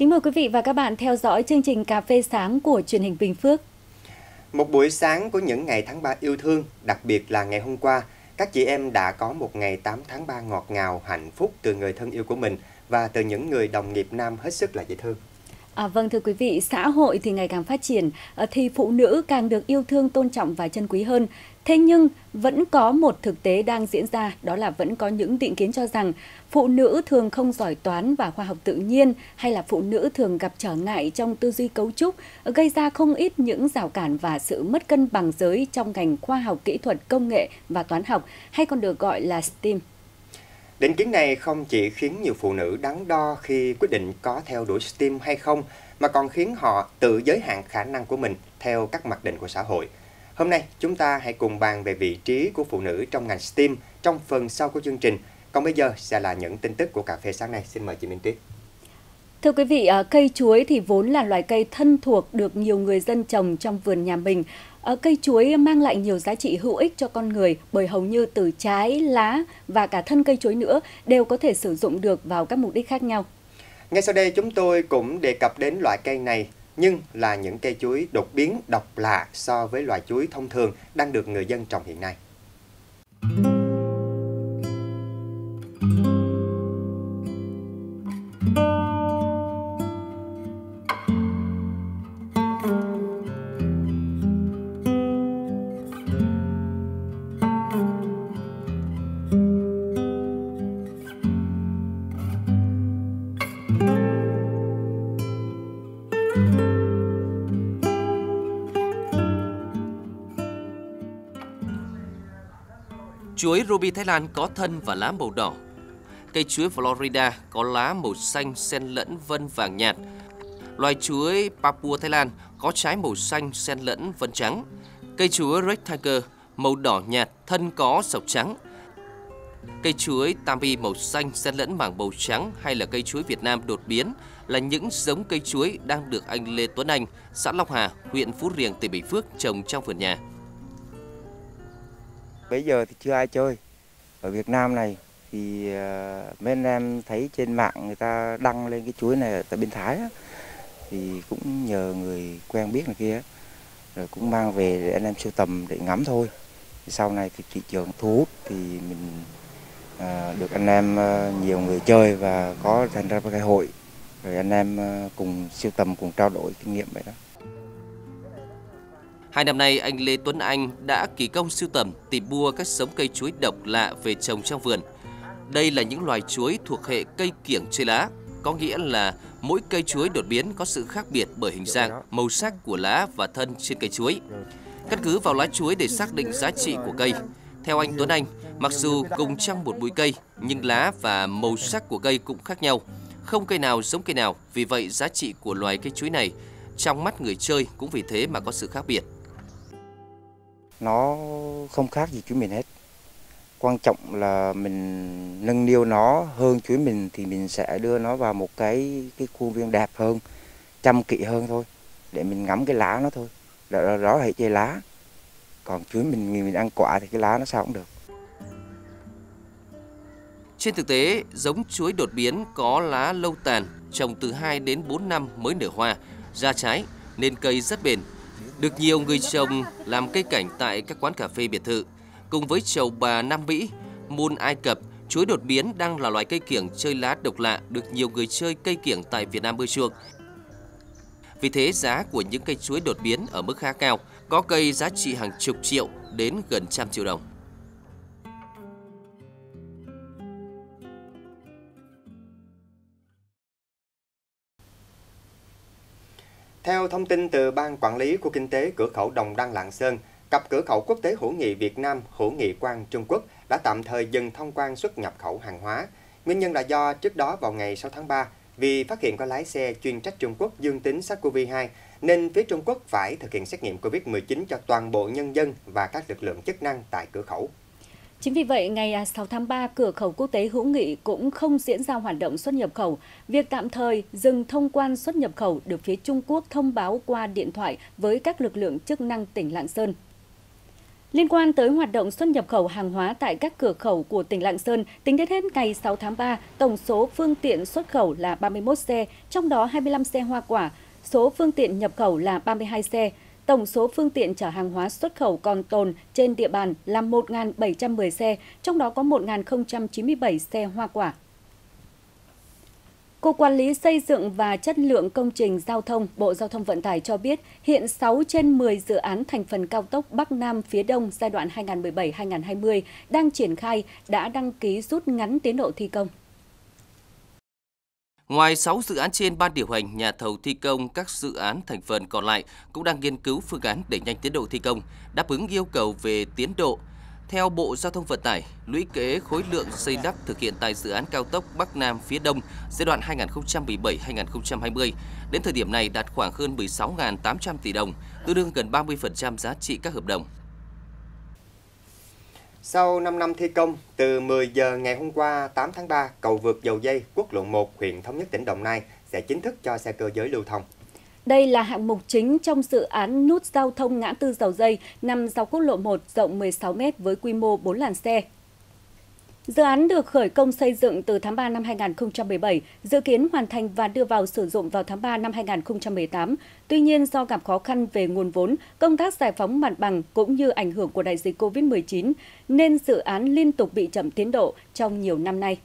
Kính mời quý vị và các bạn theo dõi chương trình Cà phê sáng của truyền hình Bình Phước. Một buổi sáng của những ngày tháng 3 yêu thương, đặc biệt là ngày hôm qua, các chị em đã có một ngày 8 tháng 3 ngọt ngào, hạnh phúc từ người thân yêu của mình và từ những người đồng nghiệp nam hết sức là dễ thương. À, vâng thưa quý vị, xã hội thì ngày càng phát triển ờ, thì phụ nữ càng được yêu thương, tôn trọng và trân quý hơn. Thế nhưng vẫn có một thực tế đang diễn ra, đó là vẫn có những định kiến cho rằng phụ nữ thường không giỏi toán và khoa học tự nhiên hay là phụ nữ thường gặp trở ngại trong tư duy cấu trúc, gây ra không ít những rào cản và sự mất cân bằng giới trong ngành khoa học kỹ thuật, công nghệ và toán học hay còn được gọi là STEAM. Định kiến này không chỉ khiến nhiều phụ nữ đắn đo khi quyết định có theo đuổi STEAM hay không, mà còn khiến họ tự giới hạn khả năng của mình theo các mặc định của xã hội. Hôm nay, chúng ta hãy cùng bàn về vị trí của phụ nữ trong ngành STEAM trong phần sau của chương trình. Còn bây giờ sẽ là những tin tức của cà phê sáng nay. Xin mời chị Minh Tuyết. Thưa quý vị, à, cây chuối thì vốn là loài cây thân thuộc được nhiều người dân trồng trong vườn nhà mình. À, cây chuối mang lại nhiều giá trị hữu ích cho con người bởi hầu như từ trái, lá và cả thân cây chuối nữa đều có thể sử dụng được vào các mục đích khác nhau. Ngay sau đây chúng tôi cũng đề cập đến loại cây này nhưng là những cây chuối đột biến độc lạ so với loại chuối thông thường đang được người dân trồng hiện nay. Chuối Ruby Thái Lan có thân và lá màu đỏ. Cây chuối Florida có lá màu xanh xen lẫn vân vàng nhạt. Loài chuối Papua Thái Lan có trái màu xanh xen lẫn vân trắng. Cây chuối Red Tiger màu đỏ nhạt, thân có sọc trắng. Cây chuối Tami màu xanh xen lẫn mảng màu trắng hay là cây chuối Việt Nam đột biến là những giống cây chuối đang được anh Lê Tuấn Anh, xã Long Hà, huyện Phú Riềng, tỉnh Bình Phước trồng trong vườn nhà. Bây giờ thì chưa ai chơi. Ở Việt Nam này thì uh, mấy anh em thấy trên mạng người ta đăng lên cái chuối này ở tại bên Thái á, thì cũng nhờ người quen biết này kia rồi cũng mang về để anh em sưu tầm để ngắm thôi. Thì sau này thì thị trường thu hút thì mình uh, được anh em uh, nhiều người chơi và có thành ra cái hội rồi anh em cùng sưu tầm cùng trao đổi kinh nghiệm vậy đó. Hai năm nay, anh Lê Tuấn Anh đã kỳ công sưu tầm tìm mua các giống cây chuối độc lạ về trồng trong vườn. Đây là những loài chuối thuộc hệ cây kiểng chơi lá, có nghĩa là mỗi cây chuối đột biến có sự khác biệt bởi hình dạng, màu sắc của lá và thân trên cây chuối. Căn cứ vào lá chuối để xác định giá trị của cây. Theo anh Tuấn Anh, mặc dù cùng trong một bụi cây, nhưng lá và màu sắc của cây cũng khác nhau. Không cây nào giống cây nào, vì vậy giá trị của loài cây chuối này trong mắt người chơi cũng vì thế mà có sự khác biệt nó không khác gì chuối mình hết. Quan trọng là mình nâng niu nó hơn chuối mình thì mình sẽ đưa nó vào một cái cái khuôn viên đẹp hơn chăm kỹ hơn thôi để mình ngắm cái lá nó thôi. Đó, đó là hệ chơi lá. Còn chuối mình mình ăn quả thì cái lá nó sao cũng được. Trên thực tế, giống chuối đột biến có lá lâu tàn, trồng từ 2 đến 4 năm mới nở hoa, ra trái, nên cây rất bền, được nhiều người trồng làm cây cảnh tại các quán cà phê biệt thự. Cùng với trầu bà Nam Mỹ, môn Ai Cập, chuối đột biến đang là loài cây kiểng chơi lá độc lạ được nhiều người chơi cây kiểng tại Việt Nam ưa chuộng. Vì thế giá của những cây chuối đột biến ở mức khá cao, có cây giá trị hàng chục triệu đến gần trăm triệu đồng. Theo thông tin từ Ban Quản lý Khu Kinh tế Cửa khẩu Đồng Đăng Lạng Sơn, cặp cửa khẩu quốc tế hữu nghị Việt Nam hữu nghị quan Trung Quốc đã tạm thời dừng thông quan xuất nhập khẩu hàng hóa. Nguyên nhân là do trước đó vào ngày 6 tháng 3, vì phát hiện có lái xe chuyên trách Trung Quốc dương tính SARS-CoV-2, nên phía Trung Quốc phải thực hiện xét nghiệm COVID-19 cho toàn bộ nhân dân và các lực lượng chức năng tại cửa khẩu. Chính vì vậy, ngày à, 6 tháng 3, cửa khẩu quốc tế hữu nghị cũng không diễn ra hoạt động xuất nhập khẩu. Việc tạm thời dừng thông quan xuất nhập khẩu được phía Trung Quốc thông báo qua điện thoại với các lực lượng chức năng tỉnh Lạng Sơn. Liên quan tới hoạt động xuất nhập khẩu hàng hóa tại các cửa khẩu của tỉnh Lạng Sơn, tính đến hết ngày 6 tháng 3, tổng số phương tiện xuất khẩu là 31 xe, trong đó 25 xe hoa quả, số phương tiện nhập khẩu là 32 xe. Tổng số phương tiện chở hàng hóa xuất khẩu còn tồn trên địa bàn là 1.710 xe, trong đó có 1.097 xe hoa quả. Cục Quản lý Xây dựng và Chất lượng Công trình Giao thông, Bộ Giao thông Vận tải cho biết hiện 6 trên 10 dự án thành phần cao tốc Bắc Nam phía Đông giai đoạn 2017-2020 đang triển khai đã đăng ký rút ngắn tiến độ thi công. Ngoài 6 dự án trên ban điều hành, nhà thầu thi công các dự án thành phần còn lại cũng đang nghiên cứu phương án để nhanh tiến độ thi công, đáp ứng yêu cầu về tiến độ, theo Bộ Giao thông Vận tải, lũy kế khối lượng xây đắp thực hiện tại dự án cao tốc Bắc Nam phía Đông giai đoạn 2017-2020 đến thời điểm này đạt khoảng hơn 16.800 tỷ đồng, tương đương gần 30% giá trị các hợp đồng. Sau 5 năm thi công, từ 10 giờ ngày hôm qua 8 tháng 3, cầu vượt dầu dây quốc lộ 1 huyện Thống Nhất tỉnh Đồng Nai sẽ chính thức cho xe cơ giới lưu thông. Đây là hạng mục chính trong dự án nút giao thông ngã tư dầu dây nằm dọc quốc lộ 1 rộng 16 m với quy mô 4 làn xe. Dự án được khởi công xây dựng từ tháng 3 năm 2017, dự kiến hoàn thành và đưa vào sử dụng vào tháng 3 năm 2018. Tuy nhiên, do gặp khó khăn về nguồn vốn, công tác giải phóng mặt bằng cũng như ảnh hưởng của đại dịch COVID-19, nên dự án liên tục bị chậm tiến độ trong nhiều năm nay.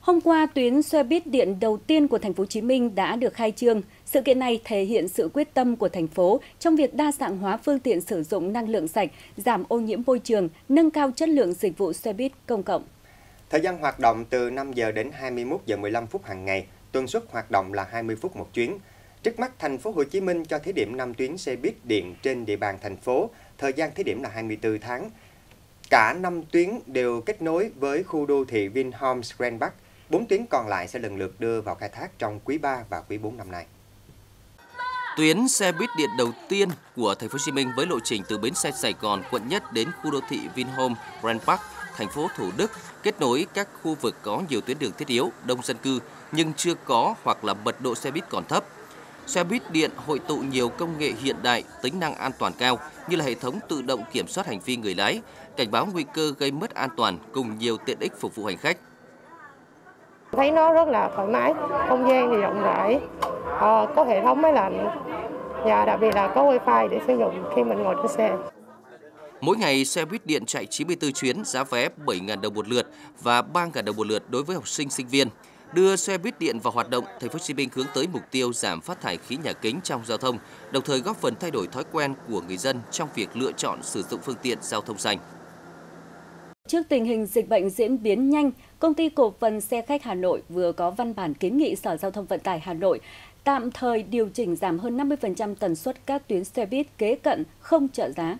Hôm qua, tuyến xe buýt điện đầu tiên của thành phố Hồ Chí Minh đã được khai trương. Sự kiện này thể hiện sự quyết tâm của thành phố trong việc đa dạng hóa phương tiện sử dụng năng lượng sạch, giảm ô nhiễm môi trường, nâng cao chất lượng dịch vụ xe buýt công cộng. Thời gian hoạt động từ 5 giờ đến 21 giờ 15 phút hàng ngày, tuần suất hoạt động là 20 phút một chuyến. Trước mắt thành phố Hồ Chí Minh cho thí điểm 5 tuyến xe buýt điện trên địa bàn thành phố, thời gian thí điểm là 24 tháng. Cả 5 tuyến đều kết nối với khu đô thị Vinhomes Grand Park. 4 tuyến còn lại sẽ lần lượt đưa vào khai thác trong quý 3 và quý 4 năm nay. Tuyến xe buýt điện đầu tiên của thành phố Hồ Chí Minh với lộ trình từ bến xe Sài Gòn, quận Nhất đến khu đô thị Vinhome Grand Park, thành phố Thủ Đức kết nối các khu vực có nhiều tuyến đường thiết yếu, đông dân cư nhưng chưa có hoặc là mật độ xe buýt còn thấp. Xe buýt điện hội tụ nhiều công nghệ hiện đại, tính năng an toàn cao như là hệ thống tự động kiểm soát hành vi người lái, cảnh báo nguy cơ gây mất an toàn cùng nhiều tiện ích phục vụ hành khách. Thấy nó rất là thoải mái, không gian thì rộng rãi, à, có hệ thống máy lạnh và đặc biệt là có wifi để sử dụng khi mình ngồi trên xe. Mỗi ngày xe buýt điện chạy 94 chuyến, giá vé 7.000 đồng một lượt và 3.000 đồng một lượt đối với học sinh sinh viên. Đưa xe buýt điện vào hoạt động, thành phố Hồ Chí Minh hướng tới mục tiêu giảm phát thải khí nhà kính trong giao thông, đồng thời góp phần thay đổi thói quen của người dân trong việc lựa chọn sử dụng phương tiện giao thông xanh. Trước tình hình dịch bệnh diễn biến nhanh, Công ty Cổ phần Xe khách Hà Nội vừa có văn bản kiến nghị Sở Giao thông Vận tải Hà Nội tạm thời điều chỉnh giảm hơn 50% tần suất các tuyến xe buýt kế cận không trợ giá.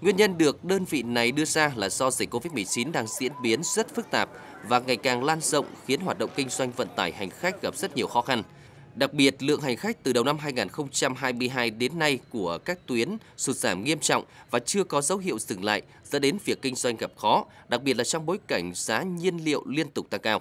Nguyên nhân được đơn vị này đưa ra là do dịch COVID-19 đang diễn biến rất phức tạp và ngày càng lan rộng khiến hoạt động kinh doanh vận tải hành khách gặp rất nhiều khó khăn. Đặc biệt, lượng hành khách từ đầu năm 2022 đến nay của các tuyến sụt giảm nghiêm trọng và chưa có dấu hiệu dừng lại, dẫn đến việc kinh doanh gặp khó, đặc biệt là trong bối cảnh giá nhiên liệu liên tục tăng cao.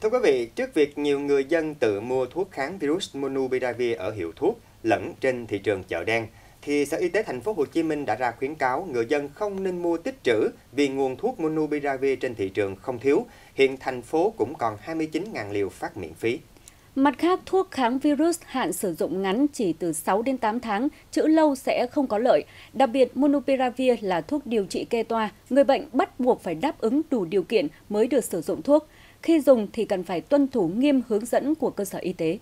Thưa quý vị, trước việc nhiều người dân tự mua thuốc kháng virus Monubiravir ở hiệu thuốc lẫn trên thị trường chợ đen, thì Sở Y tế thành phố Hồ Chí Minh đã ra khuyến cáo người dân không nên mua tích trữ vì nguồn thuốc Monupiravir trên thị trường không thiếu. Hiện thành phố cũng còn 29.000 liều phát miễn phí. Mặt khác, thuốc kháng virus hạn sử dụng ngắn chỉ từ 6 đến 8 tháng, chữ lâu sẽ không có lợi. Đặc biệt, Monupiravir là thuốc điều trị kê toa, người bệnh bắt buộc phải đáp ứng đủ điều kiện mới được sử dụng thuốc. Khi dùng thì cần phải tuân thủ nghiêm hướng dẫn của cơ sở y tế.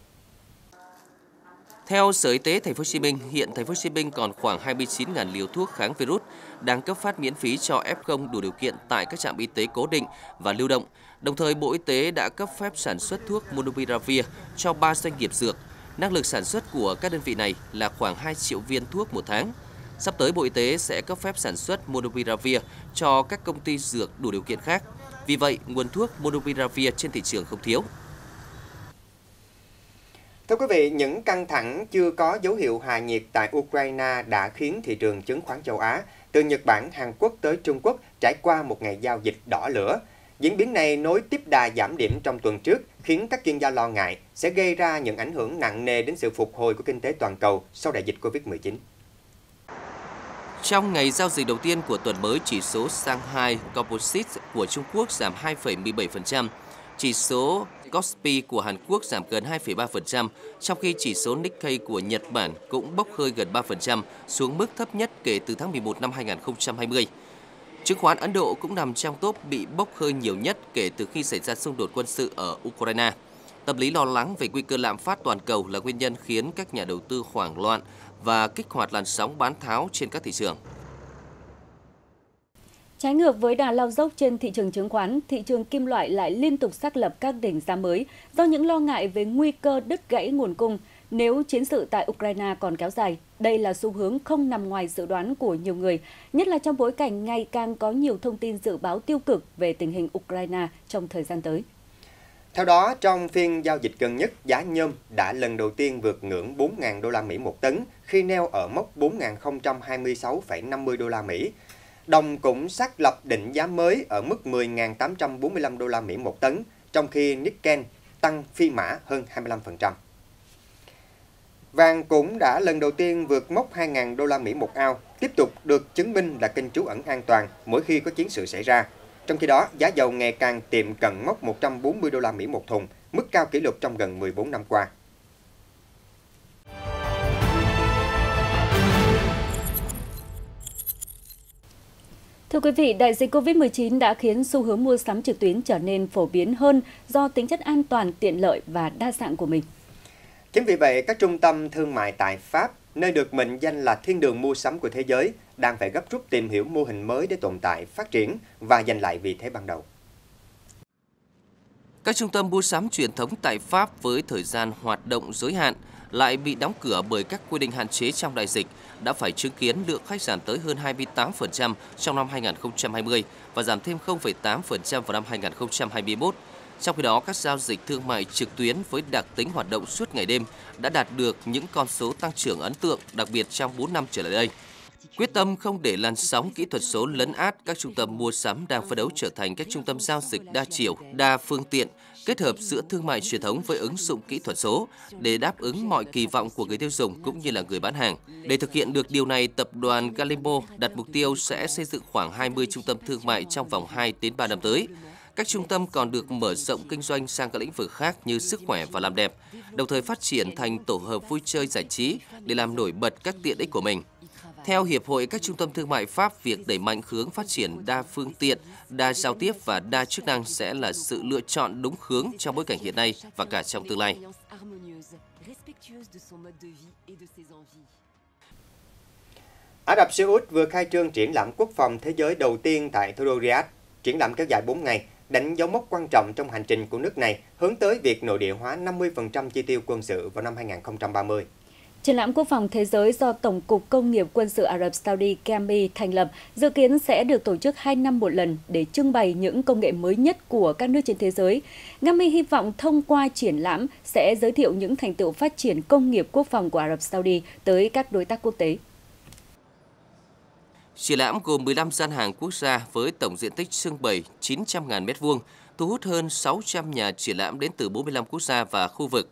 Theo Sở Y tế Thành phố Hồ Chí Minh, hiện Thành phố Hồ Chí Minh còn khoảng 29.000 liều thuốc kháng virus đang cấp phát miễn phí cho F0 đủ điều kiện tại các trạm y tế cố định và lưu động. Đồng thời, Bộ Y tế đã cấp phép sản xuất thuốc Monopiravir cho 3 doanh nghiệp dược. Năng lực sản xuất của các đơn vị này là khoảng 2 triệu viên thuốc một tháng. Sắp tới, Bộ Y tế sẽ cấp phép sản xuất Monopiravir cho các công ty dược đủ điều kiện khác. Vì vậy, nguồn thuốc Monopiravir trên thị trường không thiếu. Thưa quý vị, những căng thẳng chưa có dấu hiệu hạ nhiệt tại Ukraine đã khiến thị trường chứng khoán châu Á, từ Nhật Bản, Hàn Quốc tới Trung Quốc trải qua một ngày giao dịch đỏ lửa. Diễn biến này nối tiếp đà giảm điểm trong tuần trước, khiến các chuyên gia lo ngại sẽ gây ra những ảnh hưởng nặng nề đến sự phục hồi của kinh tế toàn cầu sau đại dịch Covid-19. Trong ngày giao dịch đầu tiên của tuần mới, chỉ số Shanghai Composite của Trung Quốc giảm 2,17%, chỉ số Kospi của Hàn Quốc giảm gần 2,3%, trong khi chỉ số Nikkei của Nhật Bản cũng bốc hơi gần 3%, xuống mức thấp nhất kể từ tháng 11 năm 2020. Chứng khoán Ấn Độ cũng nằm trong top bị bốc hơi nhiều nhất kể từ khi xảy ra xung đột quân sự ở Ukraine. Tâm lý lo lắng về nguy cơ lạm phát toàn cầu là nguyên nhân khiến các nhà đầu tư hoảng loạn và kích hoạt làn sóng bán tháo trên các thị trường. Trái ngược với đà lao dốc trên thị trường chứng khoán, thị trường kim loại lại liên tục xác lập các đỉnh giá mới do những lo ngại về nguy cơ đứt gãy nguồn cung nếu chiến sự tại Ukraine còn kéo dài. Đây là xu hướng không nằm ngoài dự đoán của nhiều người, nhất là trong bối cảnh ngày càng có nhiều thông tin dự báo tiêu cực về tình hình Ukraine trong thời gian tới. Theo đó, trong phiên giao dịch gần nhất, giá nhôm đã lần đầu tiên vượt ngưỡng 4.000 đô la Mỹ một tấn khi neo ở mốc 4.026,50 đô la Mỹ. Đồng cũng xác lập định giá mới ở mức 10.845 đô la Mỹ một tấn, trong khi Nikkei tăng phi mã hơn 25%. Vàng cũng đã lần đầu tiên vượt mốc 2.000 đô la Mỹ một ao, tiếp tục được chứng minh là kênh trú ẩn an toàn mỗi khi có chiến sự xảy ra. Trong khi đó, giá dầu ngày càng tiệm cận mốc 140 đô la Mỹ một thùng, mức cao kỷ lục trong gần 14 năm qua. Thưa quý vị, đại dịch COVID-19 đã khiến xu hướng mua sắm trực tuyến trở nên phổ biến hơn do tính chất an toàn, tiện lợi và đa dạng của mình. Chính vì vậy, các trung tâm thương mại tại Pháp, nơi được mệnh danh là thiên đường mua sắm của thế giới, đang phải gấp rút tìm hiểu mô hình mới để tồn tại, phát triển và giành lại vị thế ban đầu. Các trung tâm mua sắm truyền thống tại Pháp với thời gian hoạt động giới hạn lại bị đóng cửa bởi các quy định hạn chế trong đại dịch đã phải chứng kiến lượng khách giảm tới hơn 28% trong năm 2020 và giảm thêm 0,8% vào năm 2021 trong khi đó, các giao dịch thương mại trực tuyến với đặc tính hoạt động suốt ngày đêm đã đạt được những con số tăng trưởng ấn tượng, đặc biệt trong 4 năm trở lại đây. Quyết tâm không để làn sóng kỹ thuật số lấn át các trung tâm mua sắm đang phấn đấu trở thành các trung tâm giao dịch đa chiều, đa phương tiện, kết hợp giữa thương mại truyền thống với ứng dụng kỹ thuật số để đáp ứng mọi kỳ vọng của người tiêu dùng cũng như là người bán hàng. Để thực hiện được điều này, tập đoàn Galimbo đặt mục tiêu sẽ xây dựng khoảng 20 trung tâm thương mại trong vòng 2 đến 3 năm tới các trung tâm còn được mở rộng kinh doanh sang các lĩnh vực khác như sức khỏe và làm đẹp, đồng thời phát triển thành tổ hợp vui chơi giải trí để làm nổi bật các tiện ích của mình. Theo Hiệp hội các trung tâm thương mại Pháp, việc đẩy mạnh hướng phát triển đa phương tiện, đa giao tiếp và đa chức năng sẽ là sự lựa chọn đúng hướng trong bối cảnh hiện nay và cả trong tương lai. Ả Rập Xê Út vừa khai trương triển lãm quốc phòng thế giới đầu tiên tại thủ đô Riyadh. Triển lãm kéo dài 4 ngày, đánh dấu mốc quan trọng trong hành trình của nước này hướng tới việc nội địa hóa 50% chi tiêu quân sự vào năm 2030. Triển lãm quốc phòng thế giới do Tổng cục Công nghiệp Quân sự Ả Rập Saudi Kemi thành lập dự kiến sẽ được tổ chức 2 năm một lần để trưng bày những công nghệ mới nhất của các nước trên thế giới. Kami hy vọng thông qua triển lãm sẽ giới thiệu những thành tựu phát triển công nghiệp quốc phòng của Ả Rập Saudi tới các đối tác quốc tế. Triển lãm gồm 15 gian hàng quốc gia với tổng diện tích trưng bày 900.000 m2, thu hút hơn 600 nhà triển lãm đến từ 45 quốc gia và khu vực.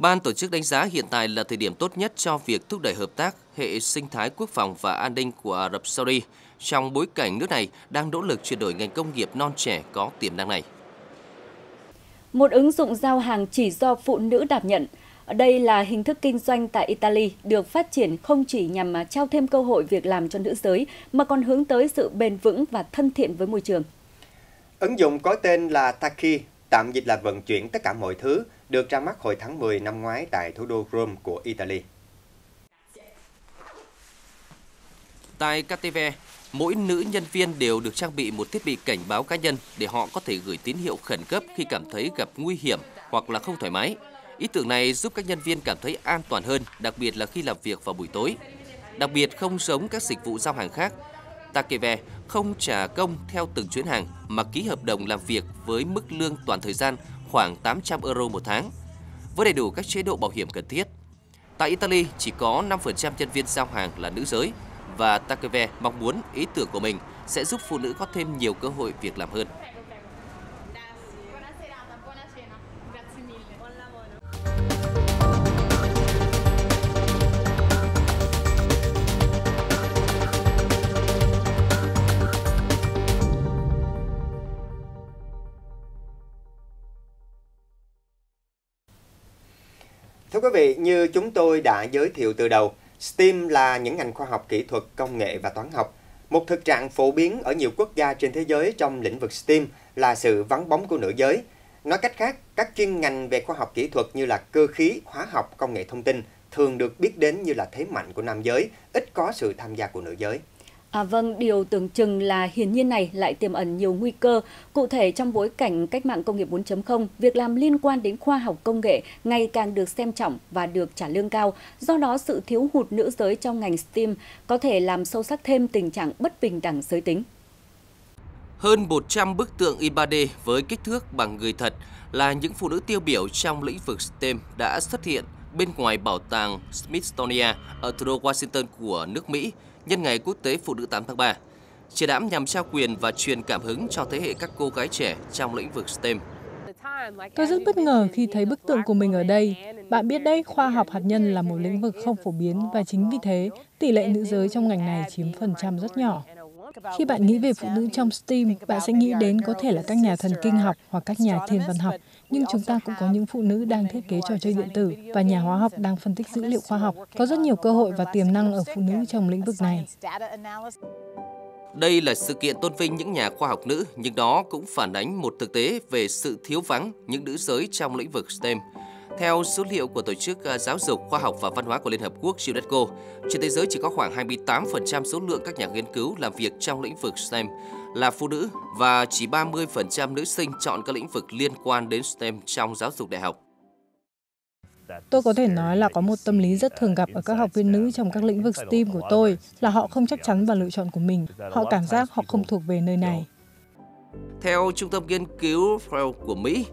Ban tổ chức đánh giá hiện tại là thời điểm tốt nhất cho việc thúc đẩy hợp tác hệ sinh thái quốc phòng và an ninh của Ả Rập Saudi trong bối cảnh nước này đang nỗ lực chuyển đổi ngành công nghiệp non trẻ có tiềm năng này. Một ứng dụng giao hàng chỉ do phụ nữ đảm nhận – đây là hình thức kinh doanh tại Italy được phát triển không chỉ nhằm trao thêm cơ hội việc làm cho nữ giới mà còn hướng tới sự bền vững và thân thiện với môi trường. Ứng dụng có tên là Taki, tạm dịch là vận chuyển tất cả mọi thứ, được ra mắt hồi tháng 10 năm ngoái tại thủ đô Rome của Italy. Tại KTV, mỗi nữ nhân viên đều được trang bị một thiết bị cảnh báo cá nhân để họ có thể gửi tín hiệu khẩn cấp khi cảm thấy gặp nguy hiểm hoặc là không thoải mái. Ý tưởng này giúp các nhân viên cảm thấy an toàn hơn, đặc biệt là khi làm việc vào buổi tối. Đặc biệt không giống các dịch vụ giao hàng khác, Takeve không trả công theo từng chuyến hàng mà ký hợp đồng làm việc với mức lương toàn thời gian khoảng 800 euro một tháng, với đầy đủ các chế độ bảo hiểm cần thiết. Tại Italy, chỉ có 5% nhân viên giao hàng là nữ giới và Takeve mong muốn ý tưởng của mình sẽ giúp phụ nữ có thêm nhiều cơ hội việc làm hơn. Thưa quý vị, như chúng tôi đã giới thiệu từ đầu, STEAM là những ngành khoa học kỹ thuật, công nghệ và toán học. Một thực trạng phổ biến ở nhiều quốc gia trên thế giới trong lĩnh vực STEAM là sự vắng bóng của nữ giới. Nói cách khác, các chuyên ngành về khoa học kỹ thuật như là cơ khí, hóa học, công nghệ thông tin thường được biết đến như là thế mạnh của nam giới, ít có sự tham gia của nữ giới. À, vâng, điều tưởng chừng là hiển nhiên này lại tiềm ẩn nhiều nguy cơ. Cụ thể trong bối cảnh cách mạng công nghiệp 4.0, việc làm liên quan đến khoa học công nghệ ngày càng được xem trọng và được trả lương cao. Do đó, sự thiếu hụt nữ giới trong ngành STEAM có thể làm sâu sắc thêm tình trạng bất bình đẳng giới tính. Hơn 100 bức tượng in 3D với kích thước bằng người thật là những phụ nữ tiêu biểu trong lĩnh vực STEM đã xuất hiện bên ngoài bảo tàng Smithsonian ở thủ đô Washington của nước Mỹ nhân ngày quốc tế phụ nữ 8 tháng 3. Triển lãm nhằm trao quyền và truyền cảm hứng cho thế hệ các cô gái trẻ trong lĩnh vực STEM. Tôi rất bất ngờ khi thấy bức tượng của mình ở đây. Bạn biết đấy, khoa học hạt nhân là một lĩnh vực không phổ biến và chính vì thế, tỷ lệ nữ giới trong ngành này chiếm phần trăm rất nhỏ. Khi bạn nghĩ về phụ nữ trong STEAM, bạn sẽ nghĩ đến có thể là các nhà thần kinh học hoặc các nhà thiên văn học, nhưng chúng ta cũng có những phụ nữ đang thiết kế trò chơi điện tử và nhà hóa học đang phân tích dữ liệu khoa học. Có rất nhiều cơ hội và tiềm năng ở phụ nữ trong lĩnh vực này. Đây là sự kiện tôn vinh những nhà khoa học nữ, nhưng đó cũng phản ánh một thực tế về sự thiếu vắng những nữ giới trong lĩnh vực STEM. Theo số liệu của Tổ chức à, Giáo dục, Khoa học và Văn hóa của Liên Hợp Quốc UNESCO, trên thế giới chỉ có khoảng 28% số lượng các nhà nghiên cứu làm việc trong lĩnh vực STEM là phụ nữ và chỉ 30% nữ sinh chọn các lĩnh vực liên quan đến STEM trong giáo dục đại học. Tôi có thể nói là có một tâm lý rất thường gặp ở các học viên nữ trong các lĩnh vực STEAM của tôi là họ không chắc chắn vào lựa chọn của mình. Họ cảm giác họ không thuộc về nơi này. Theo Trung tâm Nghiên cứu Pew của Mỹ,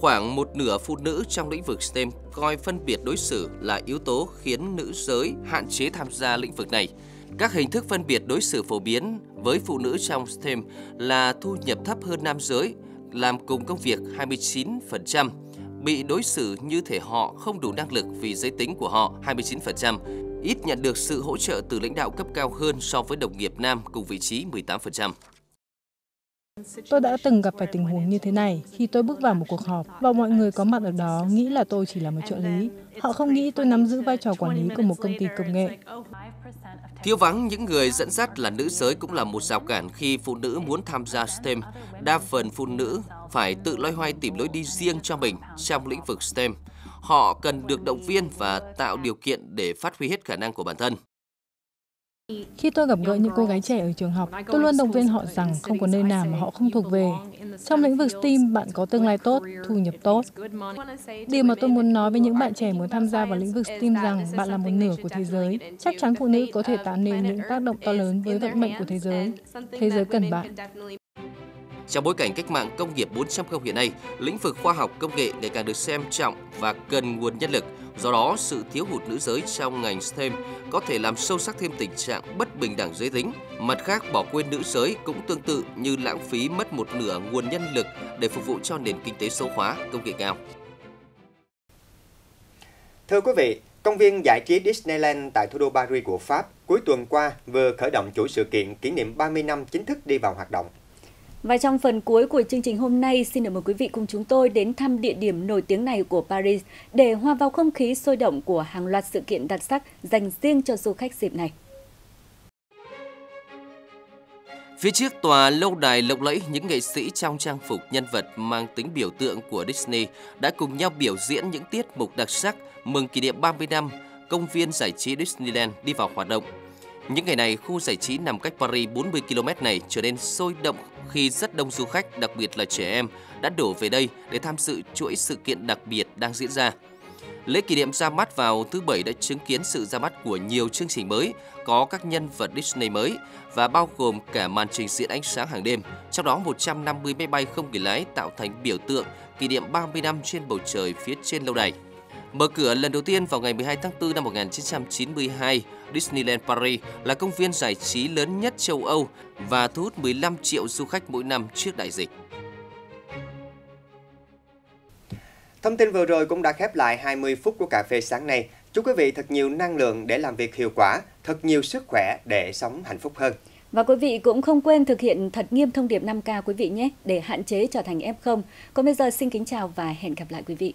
khoảng một nửa phụ nữ trong lĩnh vực STEM coi phân biệt đối xử là yếu tố khiến nữ giới hạn chế tham gia lĩnh vực này. Các hình thức phân biệt đối xử phổ biến với phụ nữ trong STEM là thu nhập thấp hơn nam giới, làm cùng công việc 29%, bị đối xử như thể họ không đủ năng lực vì giới tính của họ 29%, ít nhận được sự hỗ trợ từ lãnh đạo cấp cao hơn so với đồng nghiệp nam cùng vị trí 18%. Tôi đã từng gặp phải tình huống như thế này khi tôi bước vào một cuộc họp và mọi người có mặt ở đó nghĩ là tôi chỉ là một trợ lý. Họ không nghĩ tôi nắm giữ vai trò quản lý của một công ty công nghệ. Thiếu vắng những người dẫn dắt là nữ giới cũng là một rào cản khi phụ nữ muốn tham gia STEM. Đa phần phụ nữ phải tự loay hoay tìm lối đi riêng cho mình trong lĩnh vực STEM. Họ cần được động viên và tạo điều kiện để phát huy hết khả năng của bản thân. Khi tôi gặp gỡ những cô gái trẻ ở trường học, tôi luôn động viên họ rằng không có nơi nào mà họ không thuộc về. Trong lĩnh vực STEAM, bạn có tương lai tốt, thu nhập tốt. Điều mà tôi muốn nói với những bạn trẻ muốn tham gia vào lĩnh vực STEAM rằng bạn là một nửa của thế giới. Chắc chắn phụ nữ có thể tạo nên những tác động to lớn với vận mệnh của thế giới. Thế giới cần bạn. Trong bối cảnh cách mạng công nghiệp 4.0 hiện nay, lĩnh vực khoa học công nghệ ngày càng được xem trọng và cần nguồn nhân lực. Do đó, sự thiếu hụt nữ giới trong ngành STEM có thể làm sâu sắc thêm tình trạng bất bình đẳng giới tính. Mặt khác, bỏ quên nữ giới cũng tương tự như lãng phí mất một nửa nguồn nhân lực để phục vụ cho nền kinh tế số hóa, công nghệ cao. Thưa quý vị, công viên giải trí Disneyland tại thủ đô Paris của Pháp cuối tuần qua vừa khởi động chuỗi sự kiện kỷ niệm 30 năm chính thức đi vào hoạt động. Và trong phần cuối của chương trình hôm nay, xin được mời quý vị cùng chúng tôi đến thăm địa điểm nổi tiếng này của Paris để hòa vào không khí sôi động của hàng loạt sự kiện đặc sắc dành riêng cho du khách dịp này. Phía trước tòa lâu đài lộng lẫy, những nghệ sĩ trong trang phục nhân vật mang tính biểu tượng của Disney đã cùng nhau biểu diễn những tiết mục đặc sắc mừng kỷ niệm 30 năm công viên giải trí Disneyland đi vào hoạt động. Những ngày này, khu giải trí nằm cách Paris 40 km này trở nên sôi động khi rất đông du khách, đặc biệt là trẻ em, đã đổ về đây để tham dự chuỗi sự kiện đặc biệt đang diễn ra. Lễ kỷ niệm ra mắt vào thứ Bảy đã chứng kiến sự ra mắt của nhiều chương trình mới, có các nhân vật Disney mới và bao gồm cả màn trình diễn ánh sáng hàng đêm, trong đó 150 máy bay không người lái tạo thành biểu tượng kỷ niệm 30 năm trên bầu trời phía trên lâu đài. Mở cửa lần đầu tiên vào ngày 12 tháng 4 năm 1992, Disneyland Paris là công viên giải trí lớn nhất châu Âu và thu hút 15 triệu du khách mỗi năm trước đại dịch. Thông tin vừa rồi cũng đã khép lại 20 phút của cà phê sáng nay. Chúc quý vị thật nhiều năng lượng để làm việc hiệu quả, thật nhiều sức khỏe để sống hạnh phúc hơn. Và quý vị cũng không quên thực hiện thật nghiêm thông điệp 5K quý vị nhé, để hạn chế trở thành F0. Còn bây giờ xin kính chào và hẹn gặp lại quý vị.